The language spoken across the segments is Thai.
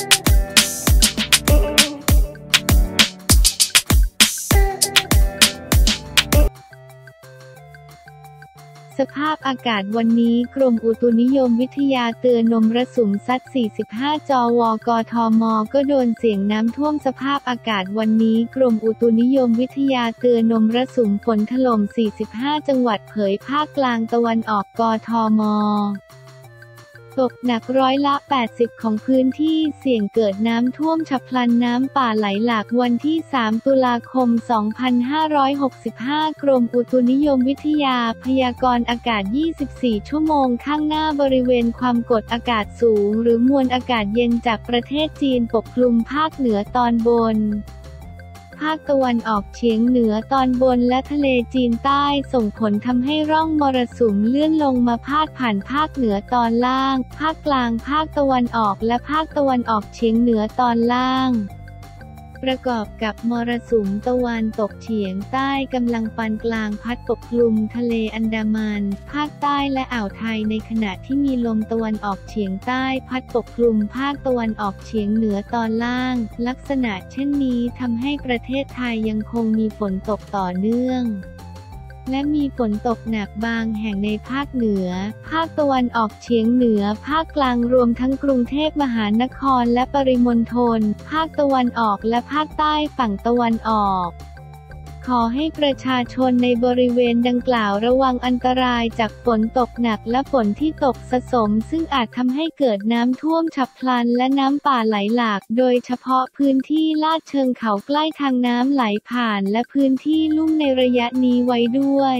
สภาพอากาศวันนี้กรมอุตุนิยมวิทยาเตือนนมระสุมซัด 45จวกทม ก็โดนเสียงน้ำท่วมสภาพอากาศวันนี้กรมอุตุนิยมวิทยาเตือนนมระสุมฝนถล่ม 45 จังหวัดเผยภาคกลางตะวันออกกทม ตกหนักร้อยละ 80 ของพื้นที่เสี่ยงเกิดน้ำท่วมฉับพลันน้ำป่าไหลหลากวันที่ 3 ตุลาคม 2565 กรมอุตุนิยมวิทยาพยากรณ์อากาศ 24 ชั่วโมงข้างหน้าบริเวณความกดอากาศสูง หรือมวลอากาศเย็นจากประเทศจีนปกคลุมภาคเหนือตอนบน ภาคตะวันออกเฉียงเหนือตอนบนและทะเลจีนใต้ส่งผลทำให้ร่องมรสุมเลื่อนลงมาพาดผ่านภาคเหนือตอนล่าง ภาคกลาง ภาคตะวันออกและภาคตะวันออกเฉียงเหนือตอนล่าง ประกอบกับมรสุมตะวันตกเฉียงใต้กำลังปานกลางพัดปกคลุมทะเลอันดามัน ภาคใต้และอ่าวไทยในขณะที่มีลมตะวันออกเฉียงใต้ พัดปกคลุมภาคตะวันออกเฉียงเหนือตอนล่าง ลักษณะเช่นนี้ทำให้ประเทศไทยยังคงมีฝนตกต่อเนื่อง และมีฝนตกหนักบางแห่งในภาคเหนือ ภาคตะวันออกเฉียงเหนือ ภาคกลางรวมทั้งกรุงเทพมหานครและปริมณฑล ภาคตะวันออกและภาคใต้ฝั่งตะวันออก ขอให้ประชาชนในบริเวณดังกล่าวระวังอันตรายจากฝนตกหนักและฝนที่ตกสะสม ซึ่งอาจทำให้เกิดน้ำท่วมฉับพลันและน้ำป่าไหลหลาก โดยเฉพาะพื้นที่ลาดเชิงเขาใกล้ทางน้ำไหลผ่านและพื้นที่ลุ่มในระยะนี้ไว้ด้วย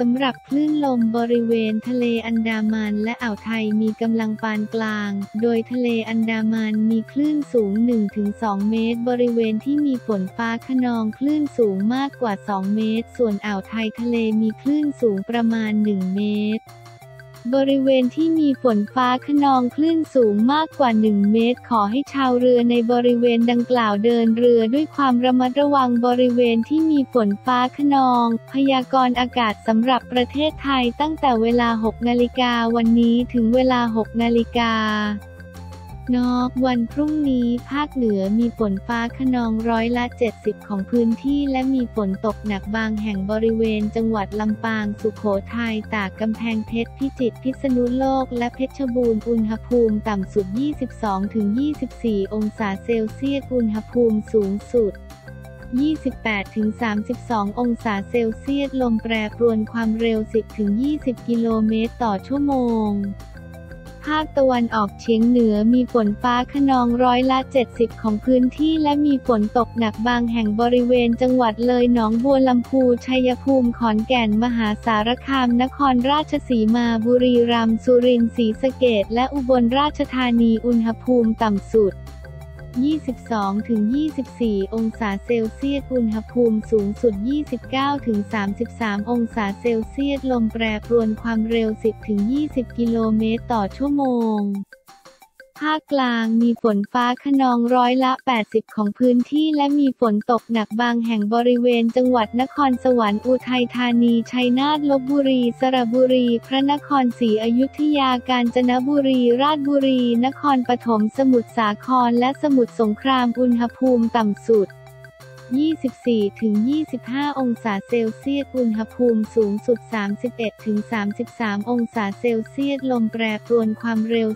สำหรับคลื่นลมบริเวณทะเลอันดามันและอ่าวไทยมีกำลังปานกลาง โดยทะเลอันดามันมีคลื่นสูง 1-2 เมตร บริเวณที่มีฝนฟ้าขนองคลื่นสูงมากกว่า 2 เมตร ส่วนอ่าวไทยทะเลมีคลื่นสูงประมาณ 1 เมตร บริเวณที่มีฝนฟ้าขนองคลื่นสูงมากกว่า 1 เมตร ขอให้ชาวเรือในบริเวณดังกล่าวเดินเรือด้วยความระมัดระวังบริเวณที่มีฝนฟ้าขนอง พยากรณ์อากาศสำหรับประเทศไทยตั้งแต่เวลา 6 นาฬิกาวันนี้ถึงเวลา 6 นาฬิกา นอกวันพรุ่งนี้ภาคเหนือมีฝนฟ้าขนองร้อยละ 70 ของพื้นที่และมีฝนตกหนักบางแห่งบริเวณจังหวัดลำปาง สุโขทัย ตาก กำแพงเพชร พิจิตร พิษณุโลก และเพชรบูรณ์ อุณหภูมิต่ำสุด 22-24 องศาเซลเซียส อุณหภูมิสูงสุด28-32 องศาเซลเซียส ลมแปรปรวนความเร็ว 10-20 กิโลเมตรต่อชั่วโมง ภาคตะวันออกเฉียงเหนือมีฝนฟ้าขนองร้อยละ 70 ของพื้นที่และมีฝนตกหนักบางแห่งบริเวณจังหวัดเลยหนองบัวลำพูชัยภูมิขอนแก่นมหาสารคาม นครราชสีมาบุรีรัมย์สุรินทร์ศรีสะเกดและอุบลราชธานีอุณหภูมิต่ำสุด 22-24 องศาเซลเซียส อุณหภูมิสูงสุด 29-33 องศาเซลเซียส ลมแปรปรวนความเร็ว 10-20 กิโลเมตรต่อชั่วโมง ภาคกลางมีฝนฟ้าขนองร้อยละ 80 ของพื้นที่และมีฝนตกหนักบางแห่งบริเวณจังหวัดนครสวรรค์อุทัยธานี ชัยนาทลบบุรี สระบุรี พระนครศรีอยุธยา กาญจนบุรี ราชบุรี นครปฐม สมุทรสาคร และสมุทรสงคราม อุณหภูมิต่ำสุด 24-25 องศาเซลเซียส อุณหภูมิสูงสุด 31-33 องศาเซลเซียส ลมแปรปรวนความเร็ว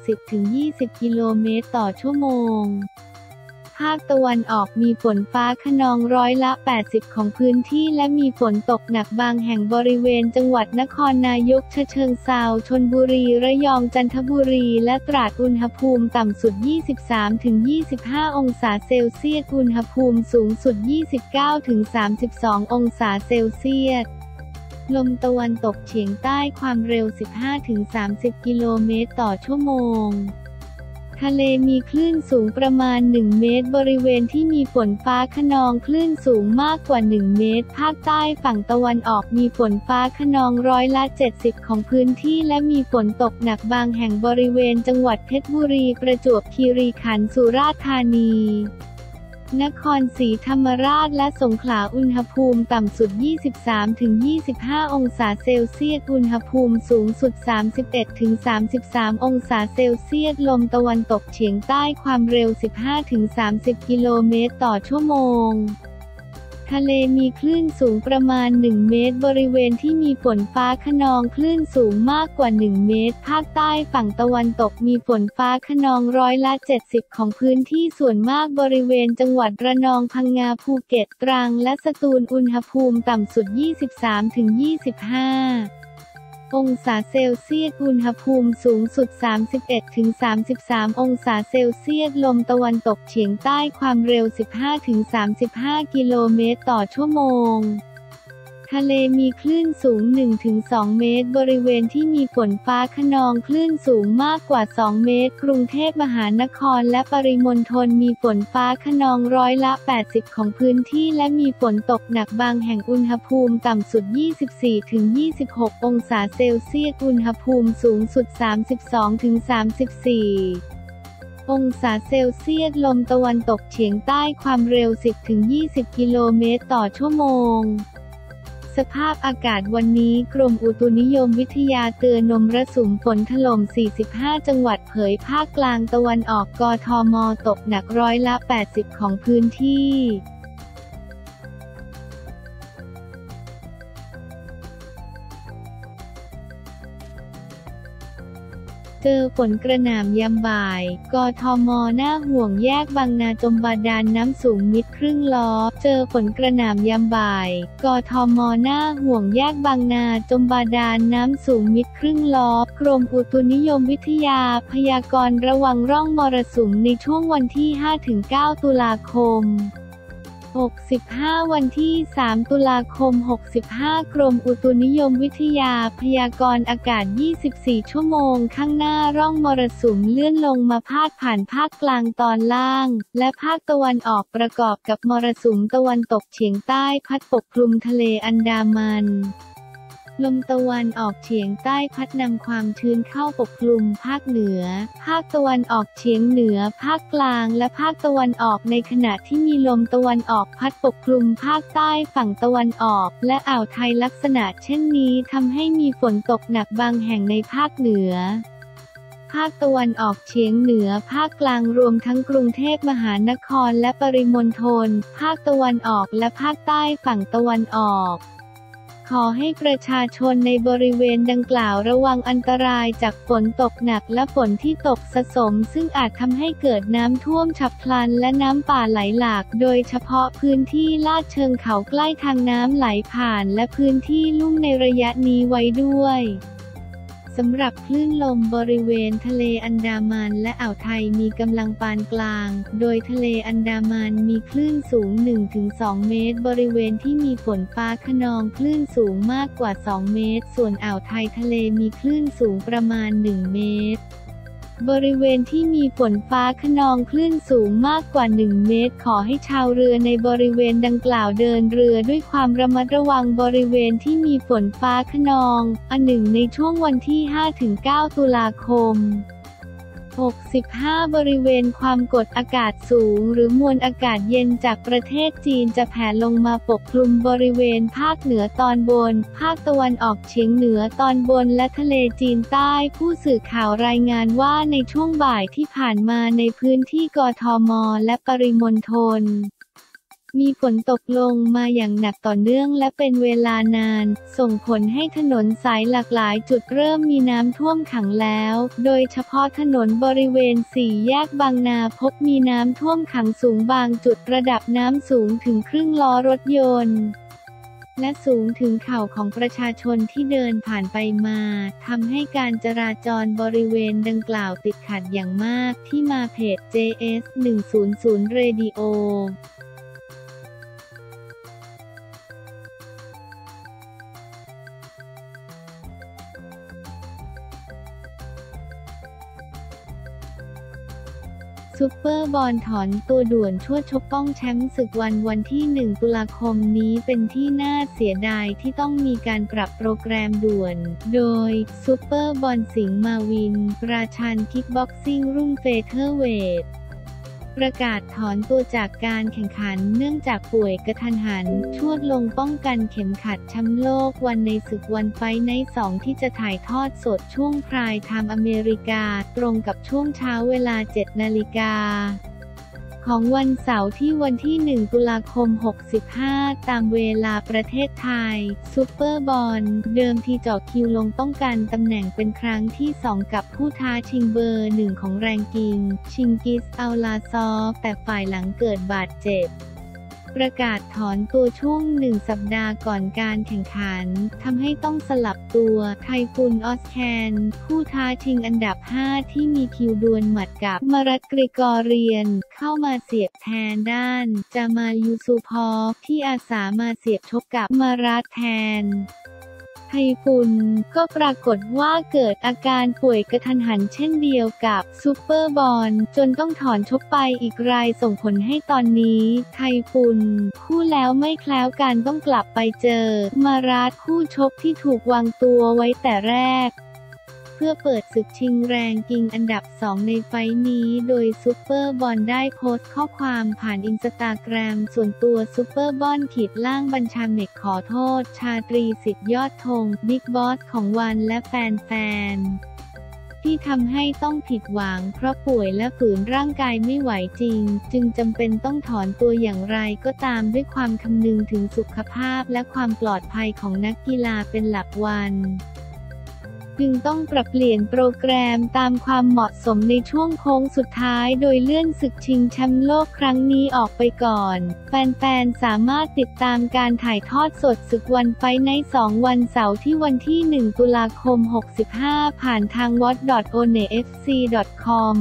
10-20 กิโลเมตรต่อชั่วโมง ภาคตะวันออกมีฝนฟ้าขนองร้อยละ 80 ของพื้นที่และมีฝนตกหนักบางแห่งบริเวณจังหวัดนครนายกเชิงเซาชนบุรีระยองจันทบุรีและตราดอุณหภูมิต่ำสุด 23-25 องศาเซลเซียสอุณหภูมิสูงสุด 29-32 องศาเซลเซียสลมตะวันตกเฉียงใต้ความเร็ว 15-30 กิโลเมตรต่อชั่วโมง ทะเลมีคลื่นสูงประมาณ 1 เมตร บริเวณที่มีฝนฟ้าขนองคลื่นสูงมากกว่า 1 เมตร ภาคใต้ฝั่งตะวันออกมีฝนฟ้าขนองร้อยละ 70 ของพื้นที่และมีฝนตกหนักบางแห่งบริเวณจังหวัดเพชรบุรี ประจวบคีรีขันธ์ สุราษฎร์ธานี นครศรีธรรมราชและสงขลาอุณหภูมิต่ำสุด 23-25 องศาเซลเซียส อุณหภูมิสูงสุด 31-33 องศาเซลเซียส ลมตะวันตกเฉียงใต้ความเร็ว 15-30 กิโลเมตรต่อชั่วโมง ทะเลมีคลื่นสูงประมาณ 1 เมตร บริเวณที่มีฝนฟ้าขนองคลื่นสูงมากกว่า 1 เมตร ภาคใต้ฝั่งตะวันตกมีฝนฟ้าขนองร้อยละ 70 ของพื้นที่ส่วนมากบริเวณจังหวัดระนองพังงาภูเก็ตตรัง และสตูลอุณหภูมิต่ำสุด 23-25 องศาเซลเซียส อุณหภูมิสูงสุด 31-33 องศาเซลเซียส ลมตะวันตกเฉียงใต้ความเร็ว 15-35 กิโลเมตรต่อชั่วโมง ทะเลมีคลื่นสูง 1-2 เมตร บริเวณที่มีฝนฟ้าขนองคลื่นสูงมากกว่า 2 เมตร กรุงเทพมหานครและปริมณฑลมีฝนฟ้าขนองร้อยละ 80 ของพื้นที่และมีฝนตกหนักบางแห่งอุณหภูมิต่ำสุด 24-26 องศาเซลเซียส อุณหภูมิสูงสุด 32-34องศาเซลเซียส ลมตะวันตกเฉียงใต้ความเร็ว 10-20 กิโลเมตรต่อชั่วโมง สภาพอากาศวันนี้กรมอุตุนิยมวิทยาเตือนนมระสุมฝนถล่ม 45 จังหวัดเผยภาคกลางตะวันออกกทม ตกหนักร้อยละ 80 ของพื้นที่ เจอฝนกระหน่ำยามบ่าย กทมหน้าห่วงแยกบางนาจมบาดาลน้ำสูงมิดครึ่งล้อ เจอฝนกระหน่ำยามบ่าย กทมหน้าห่วงแยกบางนาจมบาดาลน้ำสูงมิดครึ่งล้อ กรมอุตุนิยมวิทยาพยากรณ์ระวังร่องมรสุมในช่วงวันที่ 5-9 ตุลาคม 65 วันที่ 3 ตุลาคม 65 กรมอุตุนิยมวิทยาพยากรณ์อากาศ 24 ชั่วโมง ข้างหน้าร่องมรสุมเลื่อนลงมาพาดผ่านภาคกลางตอนล่าง และภาคตะวันออกประกอบกับมรสุมตะวันตกเฉียงใต้พัดปกคลุมทะเลอันดามัน ลมตะวันออกเฉียงใต้พัดนำความชื้นเข้าปกคลุมภาคเหนือ ภาคตะวันออกเฉียงเหนือ ภาคกลาง และภาคตะวันออกในขณะที่มีลมตะวันออกพัดปกคลุมภาคใต้ฝั่งตะวันออก และอ่าวไทยลักษณะเช่นนี้ทำให้มีฝนตกหนักบางแห่งในภาคเหนือภาคตะวันออกเฉียงเหนือ ภาคกลางรวมทั้งกรุงเทพมหานครและปริมณฑล ภาคตะวันออกและภาคใต้ฝั่งตะวันออก ขอให้ประชาชนในบริเวณดังกล่าวระวังอันตรายจากฝนตกหนักและฝนที่ตกสะสม ซึ่งอาจทำให้เกิดน้ำท่วมฉับพลันและน้ำป่าไหลหลาก โดยเฉพาะพื้นที่ลาดเชิงเขาใกล้ทางน้ำไหลผ่าน และพื้นที่ลุ่มในระยะนี้ไว้ด้วย สำหรับคลื่นลมบริเวณทะเลอันดามันและอ่าวไทยมีกำลังปานกลาง โดยทะเลอันดามันมีคลื่นสูง 1-2 เมตร บริเวณที่มีฝนฟ้าขนองคลื่นสูงมากกว่า 2 เมตร ส่วนอ่าวไทยทะเลมีคลื่นสูงประมาณ 1 เมตร บริเวณที่มีฝนฟ้าขนองคลื่นสูงมากกว่า 1 เมตร ขอให้ชาวเรือในบริเวณดังกล่าวเดินเรือด้วยความระมัดระวังบริเวณที่มีฝนฟ้าขนอง อันหนึ่งในช่วงวันที่ 5-9 ตุลาคม 65 บริเวณความกดอากาศสูง หรือมวลอากาศเย็นจากประเทศจีนจะแผ่ลงมาปกคลุมบริเวณภาคเหนือตอนบน ภาคตะวันออกเฉียงเหนือตอนบนและทะเลจีนใต้ ผู้สื่อข่าวรายงานว่าในช่วงบ่ายที่ผ่านมาในพื้นที่กทม และปริมณฑล มีฝนตกลงมาอย่างหนักต่อเนื่องและเป็นเวลานาน ส่งผลให้ถนนสายหลากหลายจุดเริ่มมีน้ำท่วมขังแล้ว โดยเฉพาะถนนบริเวณสี่แยกบางนาพบมีน้ำท่วมขังสูงบางจุดระดับน้ำสูงถึงครึ่งล้อรถยนต์และสูงถึงเข่าของประชาชนที่เดินผ่านไปมาทำให้การจราจรบริเวณดังกล่าวติดขัดอย่างมากที่มาเพจ JS 100 Radio ซูเปอร์บอลถอนตัวด่วนชั่วชกป้องแชมป์ศึกวันวันที่ 1 ตุลาคมนี้เป็นที่น่าเสียดายที่ต้องมีการปรับโปรแกรมด่วน โดยซุปเปอร์บอน สิงห์มาวิน ราชันคิกบ็อกซิ่งรุ่นเฟเธอร์เวท ประกาศถอนตัวจากการแข่งขันเนื่องจากป่วยกระทันหัน ชวดลงป้องกันเข็มขัดแชมป์โลก ONE ในศึก ONE Fight Night สองที่จะถ่ายทอดสดช่วง prime time อเมริกา ตรงกับช่วงเช้าเวลา 7 นาฬิกา ของวันเสาร์ที่วันที่ 1 ตุลาคม 65 ตามเวลาประเทศไทย ซุปเปอร์บอนเดิมทีเจาะคิวลงป้องกันตำแหน่งเป็นครั้งที่ 2 กับผู้ท้าชิงเบอร์หนึ่งของ ranking ชิงกิสอัลลาซอฟแต่ฝ่ายหลังเกิดบาดเจ็บ ประกาศถอนตัวช่วงหนึ่งสัปดาห์ก่อนการแข่งขันทำให้ต้องสลับตัวไทฟุนออซคาน ผู้ท้าชิงอันดับ 5 ที่มีคิวดวลหมัดกับมารัตกริกอเรียน เข้ามาเสียบแทนด้าน จามายูซูพอที่อาสามาเสียบชกกับมารัตแทน ไทปุนก็ปรากฏว่าเกิดอาการป่วยกระทันหันเช่นเดียวกับซูเปอร์บอลจนต้องถอนชกไปอีกรายส่งผลให้ตอนนี้ไทปุนคู่แล้วไม่แคล้วกันต้องกลับไปเจอ มาราดคู่ชกที่ถูกวางตัวไว้แต่แรก พื่อเปิดศึกชิงแรงกิงอันดับ 2 ในไฟนี้โดยซุปเปอร์บอนได้โพสต์ข้อความผ่านอินสตาแกรมส่วนตัวซุปเปอร์บอนขีดล่างบัญชาเมกขอโทษ ชาตรีสิทธิยอดธง big boss ของ ONE และแฟนๆที่ทำให้ต้องผิดหวังเพราะป่วยและฝืนร่างกายไม่ไหวจริง จึงจำเป็นต้องถอนตัวอย่างไรก็ตามด้วยความคำนึงถึงสุขภาพและความปลอดภัยของนักกีฬาเป็นหลัก ONE จึงต้องปรับเปลี่ยนโปรแกรมตามความเหมาะสมในช่วงโค้งสุดท้ายโดยเลื่อนศึกชิงแชมป์โลกครั้งนี้ออกไปก่อน แฟนๆ สามารถติดตามการถ่ายทอดสดศึกวันไฟใน 2 วันเสาร์ที่วันที่ 1 ตุลาคม 65 ผ่านทาง w a t o n e f c c o m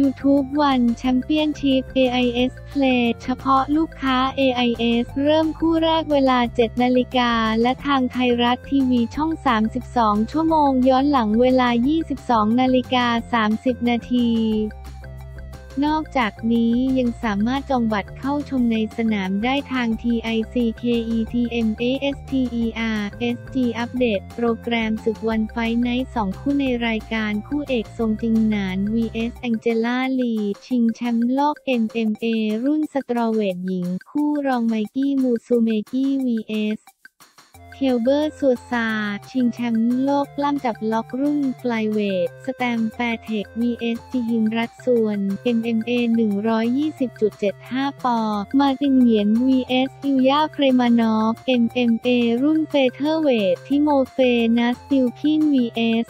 YouTube วันแชมเปี้ยนชิพ AIS Play เฉพาะลูกค้า AIS เริ่มคู่แรกเวลา 7 นาฬิกา และทางไทยรัฐทีวีช่อง 32 ชั่วโมงย้อนหลังเวลา 22 นาฬิกา 30 นาที นอกจากนี้ยังสามารถจองบัตรเข้าชมในสนามได้ทาง TICKETMASTER SG อัปเดตโปรแกรมศึกวันไฟในสองคู่ในรายการคู่เอกทรงจริงหนาน vs แองเจล่าลีชิงแชมป์โลก MMA รุ่นสตรอเวทหญิง คู่รองไมกี้มูซูเมกี้ vs เฮลเบอร์สัวซาชิงแชมป์โลกล่ำจับล็อกรุ่นฟลายเวท สแตมแฟร์เทค vs จิฮินรัตส่วน MMA 120.75 ปอ มาติงเหยียน vs อิวยาเครมานอฟ MMA รุ่นเฟเธอร์เวท ทิโมเฟนัสติลคิน vs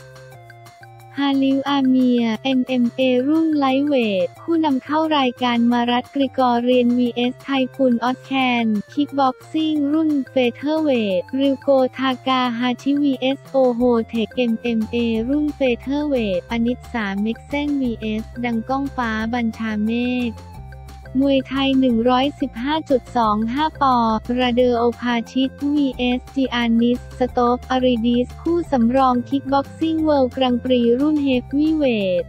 ฮาลิวอาเมีย MMA รุ่นไลท์เวท ผู้นำเข้ารายการมารัตกริกอเรียน vs ไทปุนออสแคนคิกบ็อกซิ่งรุ่นเฟเธอร์เวท ริวโกทากาฮาชิ vs โอโฮเทค MMA รุ่นเฟเธอร์เวทอนิสสาเม็กเซน vs ดังก้องฟ้าบัญชาเมฆ มวยไทย 115.25 ปอระเดอโอพาชิต vs จีอานิส สโตฟอาริดิส คู่สำรองคิกบ็อกซิ่ง World Grand Prix รุ่นเฮฟวีเวท